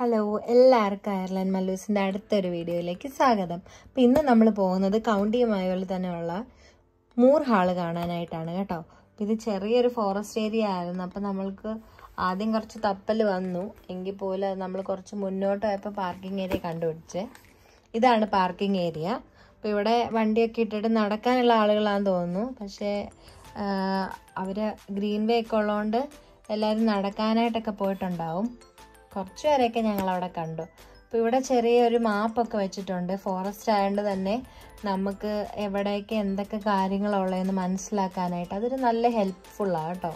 Hello എല്ലാവർക്കും Ireland മല്ലൂസിന്റെ അടുത്തൊരു വീഡിയോയിലേക്ക് സ്വാഗതം. അപ്പം ഇന്ന് നമ്മൾ പോകുന്നത് കൗണ്ടി പോലെ തന്നെയുള്ള മൂർ ഹാൾ കാണാനായിട്ടാണ് കേട്ടോ. ഇത് ചെറിയൊരു ഫോറസ്റ്റ് ഏരിയ ആയിരുന്നു. അപ്പം നമ്മൾക്ക് ആദ്യം കുറച്ച് തപ്പൽ വന്നു. എങ്കിൽ പോലും നമ്മൾ കുറച്ച് മുന്നോട്ട് പോയപ്പോൾ പാർക്കിംഗ് ഏരിയ കണ്ടുപിടിച്ച്. ഇതാണ് പാർക്കിംഗ് ഏരിയ അപ്പോൾ ഇവിടെ വണ്ടിയൊക്കെ ഇട്ടിട്ട് നടക്കാനുള്ള ആളുകളാണെന്ന് തോന്നുന്നു. പക്ഷേ അവർ ഗ്രീൻ വേ ഒക്കെ ഉള്ളതുകൊണ്ട് എല്ലാവരും നടക്കാനായിട്ടൊക്കെ പോയിട്ടുണ്ടാവും. കുറച്ച് പേരെയൊക്കെ ഞങ്ങൾ അവിടെ കണ്ടു. അപ്പോൾ ഇവിടെ ചെറിയൊരു മാപ്പൊക്കെ വെച്ചിട്ടുണ്ട്. ഫോറസ്റ്റ് ആയതുകൊണ്ട് തന്നെ നമുക്ക് എവിടെയൊക്കെ എന്തൊക്കെ കാര്യങ്ങളുള്ളതെന്ന് മനസ്സിലാക്കാനായിട്ട് അതൊരു നല്ല ഹെൽപ്ഫുള്ളാണ് കേട്ടോ.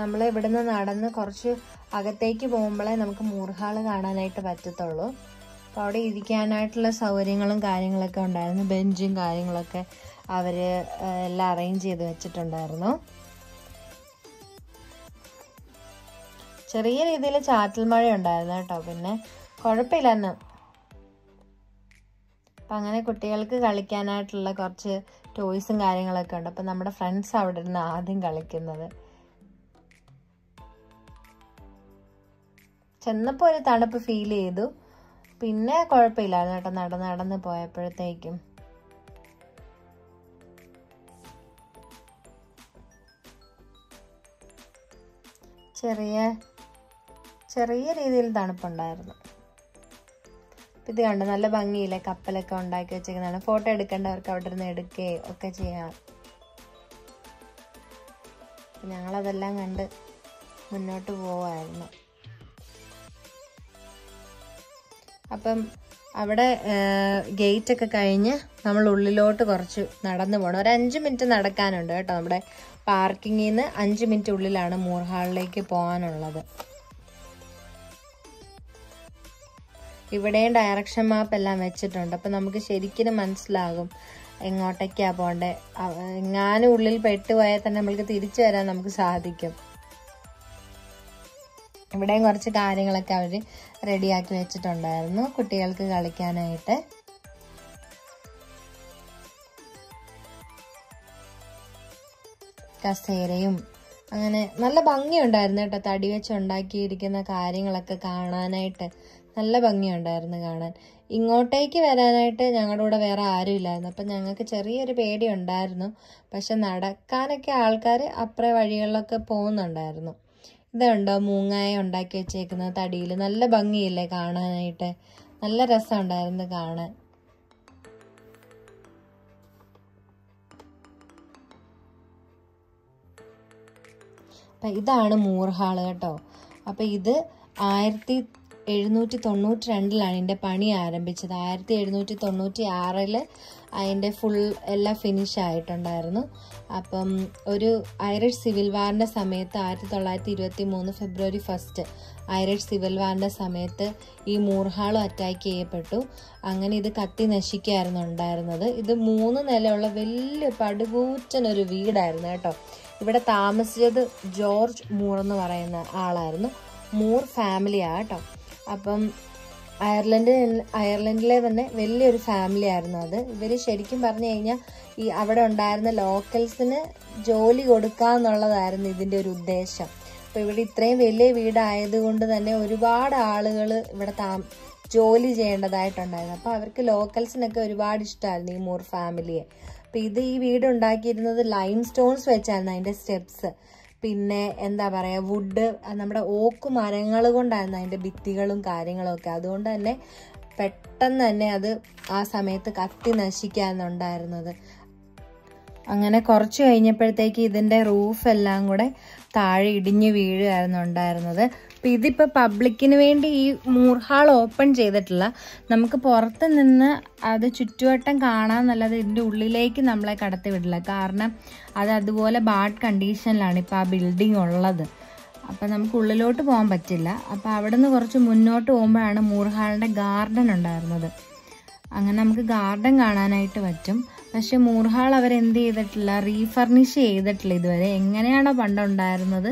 നമ്മൾ ഇവിടുന്ന് നടന്ന് കുറച്ച് അകത്തേക്ക് പോകുമ്പോഴേ നമുക്ക് മൂർഹാൾ കാണാനായിട്ട് പറ്റത്തുള്ളൂ. അപ്പോൾ അവിടെ ഇരിക്കാനായിട്ടുള്ള സൗകര്യങ്ങളും കാര്യങ്ങളൊക്കെ ഉണ്ടായിരുന്നു. ബെഞ്ചും കാര്യങ്ങളൊക്കെ. അവർ എല്ലാം അറേഞ്ച് ചെയ്ത് വെച്ചിട്ടുണ്ടായിരുന്നു. ചെറിയ രീതിയിൽ ചാറ്റൽ മഴ ഉണ്ടായിരുന്നു കേട്ടോ. പിന്നെ കുഴപ്പമില്ലെന്ന് അപ്പം അങ്ങനെ കുട്ടികൾക്ക് കളിക്കാനായിട്ടുള്ള കുറച്ച് ടോയ്സും കാര്യങ്ങളൊക്കെ ഉണ്ട്. അപ്പം നമ്മുടെ ഫ്രണ്ട്സ് അവിടെ ഇരുന്ന് ആദ്യം കളിക്കുന്നത്. ചെന്നപ്പോൾ ഒരു തണുപ്പ് ഫീൽ ചെയ്തു. പിന്നെ കുഴപ്പമില്ലായിരുന്നു കേട്ടോ. നടന്ന് നടന്ന് പോയപ്പോഴത്തേക്കും. ചെറിയ ചെറിയ രീതിയിൽ തണുപ്പുണ്ടായിരുന്നു. ഇത് കണ്ട്? നല്ല ഭംഗിയില്ലേ? കപ്പലൊക്കെ ഉണ്ടാക്കി വെച്ചേക്കുന്നതാണ്. ഫോട്ടോ എടുക്കേണ്ടവർക്ക് അവിടെ ഇരുന്ന് എടുക്കുകയും ഒക്കെ ചെയ്യാം. ഞങ്ങളതെല്ലാം കണ്ട് മുന്നോട്ട് പോവായിരുന്നു. അപ്പം അവിടെ ഗേറ്റ് ഒക്കെ കഴിഞ്ഞ് നമ്മൾ ഉള്ളിലോട്ട് കുറച്ച് നടന്നു പോകണം. ഒരു അഞ്ച് മിനിറ്റ് നടക്കാനുണ്ട് കേട്ടോ നമ്മുടെ പാർക്കിങ്ങിൽ നിന്ന് അഞ്ച് മിനിറ്റ് ഉള്ളിലാണ് മൂർഹാളിലേക്ക് പോകാനുള്ളത്. ഇവിടെയും ഡയറക്ഷൻ മാപ്പ് എല്ലാം വെച്ചിട്ടുണ്ട്. അപ്പം നമുക്ക് ശരിക്കും മനസ്സിലാകും എങ്ങോട്ടേക്കാണ് പോകേണ്ടത് എങ്ങാനും ഉള്ളിൽ പെട്ടുപോയാൽ തന്നെ നമ്മൾക്ക് തിരിച്ചു വരാൻ നമുക്ക് സാധിക്കും. ഇവിടെയും കുറച്ച് കാര്യങ്ങളൊക്കെ അവർ റെഡിയാക്കി വെച്ചിട്ടുണ്ടായിരുന്നു കുട്ടികൾക്ക് കളിക്കാനായിട്ട്. കസേരയും അങ്ങനെ നല്ല ഭംഗിയുണ്ടായിരുന്നു കേട്ടോ. തടി വെച്ച് ഉണ്ടാക്കിയിരിക്കുന്ന കാര്യങ്ങളൊക്കെ കാണാനായിട്ട് നല്ല ഭംഗിയുണ്ടായിരുന്നു കാണാൻ. ഇങ്ങോട്ടേക്ക് വരാനായിട്ട് ഞങ്ങളുടെ കൂടെ വേറെ ആരും ഇല്ലായിരുന്നു അപ്പം ഞങ്ങൾക്ക് ചെറിയൊരു പേടി ഉണ്ടായിരുന്നു പക്ഷെ നടക്കാനൊക്കെ ആൾക്കാർ അപ്പുറ വഴികളിലൊക്കെ പോകുന്നുണ്ടായിരുന്നു. ഇതുണ്ടോ? മൂങ്ങായ ഉണ്ടാക്കി വെച്ചേക്കുന്നത് തടിയിൽ. നല്ല ഭംഗിയില്ലേ കാണാനായിട്ട്? നല്ല രസമുണ്ടായിരുന്നു കാണാൻ. അപ്പം ഇതാണ് മൂർഹാൾ കേട്ടോ. അപ്പം ഇത് ആയിരത്തി എഴുന്നൂറ്റി തൊണ്ണൂറ്റി രണ്ടിലാണ് എന്റെ പണി ആരംഭിച്ചത്. ആയിരത്തി എഴുന്നൂറ്റി തൊണ്ണൂറ്റി ആറിൽ അതിന്റെ ഫുൾ എല്ലാം ഫിനിഷ് ആയിട്ടുണ്ടായിരുന്നു. അപ്പം ഒരു ഐറിഷ് സിവിൽ വാറിന്റെ സമയത്ത് ആയിരത്തി തൊള്ളായിരത്തി ഇരുപത്തി മൂന്ന് ഫെബ്രുവരി ഫസ്റ്റ് ഐറിഷ് സിവിൽ വാറിന്റെ സമയത്ത് ഈ മൂർഹാളും അറ്റാക്ക് ചെയ്യപ്പെട്ടു. അങ്ങനെ ഇത് കത്തി നശിക്കായിരുന്നു ഉണ്ടായിരുന്നത്. ഇത് മൂന്ന് നിലയുള്ള വലിയ പടുകൂറ്റനൊരു വീടായിരുന്നു കേട്ടോ. ഇവിടെ താമസിച്ചത് ജോർജ് മൂർ എന്ന് പറയുന്ന ആളായിരുന്നു. മൂർ ഫാമിലിയാണ് കേട്ടോ. അപ്പം അയർലൻഡിൽ അയർലൻഡിലെ തന്നെ വലിയൊരു ഫാമിലി ആയിരുന്നു അത്. ഇവർ ശരിക്കും പറഞ്ഞു കഴിഞ്ഞാൽ ഈ അവിടെ ഉണ്ടായിരുന്ന ലോക്കൽസിന് ജോലി കൊടുക്കുക എന്നുള്ളതായിരുന്നു ഇതിന്റെ ഒരു ഉദ്ദേശം. അപ്പോൾ ഇവിടെ ഇത്രയും വലിയ വീടായതുകൊണ്ട് തന്നെ ഒരുപാട് ആളുകൾ ഇവിടെ താ ജോലി ചെയ്യേണ്ടതായിട്ടുണ്ടായിരുന്നു. അപ്പോൾ അവർക്ക് ലോക്കൽസിനൊക്കെ ഒരുപാട് ഇഷ്ടമായിരുന്നു ഈ മൂർ ഫാമിലിയെ അപ്പോൾ ഇത് ഈ വീട് ഉണ്ടാക്കിയിരുന്നത് ലൈം സ്റ്റോൺസ് വെച്ചായിരുന്നു അതിന്റെ സ്റ്റെപ്സ് പിന്നെ എന്താ പറയുക വുഡ് നമ്മുടെ ഓക്ക് മരങ്ങൾ കൊണ്ടായിരുന്നു അതിന്റെ ഭിത്തികളും കാര്യങ്ങളൊക്കെ അതുകൊണ്ട് തന്നെ പെട്ടെന്ന് തന്നെ അത് ആ സമയത്ത് കത്തി നശിക്കാന്നുണ്ടായിരുന്നത് അങ്ങനെ കുറച്ച് കഴിഞ്ഞപ്പോഴത്തേക്ക് ഇതിന്റെ റൂഫ് എല്ലാം കൂടെ താഴെ ഇടിഞ്ഞ് വീഴുകയായിരുന്നു ഉണ്ടായിരുന്നത്. അപ്പം ഇതിപ്പോൾ പബ്ലിക്കിന് വേണ്ടി ഈ മൂർഹാൾ ഓപ്പൺ ചെയ്തിട്ടില്ല നമുക്ക് പുറത്ത് നിന്ന് അത് ചുറ്റുവട്ടം കാണാമെന്നല്ലാതെ ഇതിന്റെ ഉള്ളിലേക്ക് നമ്മളെ കടത്തി വിടില്ല കാരണം അത് അതുപോലെ ബാഡ് കണ്ടീഷനിലാണ് ഇപ്പോൾ ആ ബിൽഡിംഗ് ഉള്ളത്. അപ്പം നമുക്ക് ഉള്ളിലോട്ട് പോകാൻ പറ്റില്ല. അപ്പോൾ അവിടെ നിന്ന് കുറച്ച് മുന്നോട്ട് പോകുമ്പോഴാണ് മൂർഹാളിന്റെ ഗാർഡൻ ഉണ്ടായിരുന്നത്. അങ്ങനെ നമുക്ക് ഗാർഡൻ കാണാനായിട്ട് പറ്റും. പക്ഷെ മൂർഹാൾ അവരെന്ത് ചെയ്തിട്ടില്ല റീഫർണിഷ് ചെയ്തിട്ടില്ല ഇതുവരെ. എങ്ങനെയാണോ പണ്ടുണ്ടായിരുന്നത്.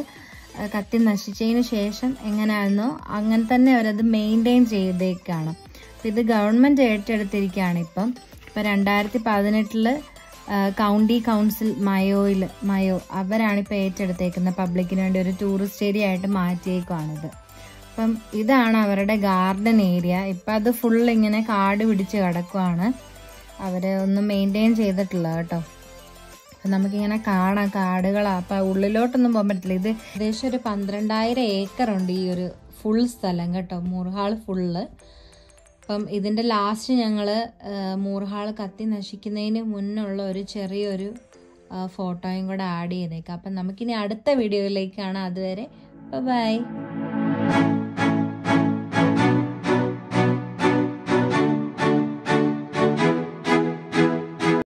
കത്തി നശിച്ചതിന് ശേഷം എങ്ങനെയായിരുന്നോ അങ്ങനെ തന്നെ അവരത് മെയിന്റെയിൻ ചെയ്തേക്കാണ്. അപ്പം ഇത് ഗവൺമെന്റ് ഏറ്റെടുത്തിരിക്കുകയാണ് ഇപ്പം. ഇപ്പം രണ്ടായിരത്തി പതിനെട്ടിൽ കൗണ്ടി കൗൺസിൽ മയോയിൽ മയോ അവരാണ് ഇപ്പോൾ ഏറ്റെടുത്തേക്കുന്നത്. പബ്ലിക്കിന് വേണ്ടി ഒരു ടൂറിസ്റ്റ് ഏരിയ ആയിട്ട് മാറ്റിയേക്കുവാണിത്. അപ്പം ഇതാണ് അവരുടെ ഗാർഡൻ ഏരിയ ഇപ്പം അത് ഫുൾ ഇങ്ങനെ കാട് പിടിച്ച് കിടക്കുവാണ്. അവർ ഒന്നും മെയിന്റെയിൻ ചെയ്തിട്ടില്ല കേട്ടോ. അപ്പം നമുക്കിങ്ങനെ കാണാം കാടുകളാണ് അപ്പം ഉള്ളിലോട്ടൊന്നും പോകാൻ പറ്റില്ല ഇത് ഏകദേശം ഒരു പന്ത്രണ്ടായിരം ഏക്കറുണ്ട് ഈ ഒരു ഫുൾ സ്ഥലം കേട്ടോ മൂർഹാൾ ഫുള്ള് അപ്പം ഇതിന്റെ ലാസ്റ്റ് ഞങ്ങൾ മൂർഹാൾ കത്തി നശിക്കുന്നതിന് മുന്നുള്ള ഒരു ചെറിയൊരു ഫോട്ടോയും കൂടെ ആഡ് ചെയ്തേക്കാം. അപ്പം നമുക്കിനി അടുത്ത വീഡിയോയിലേക്കാണ് അതുവരെ. ബൈ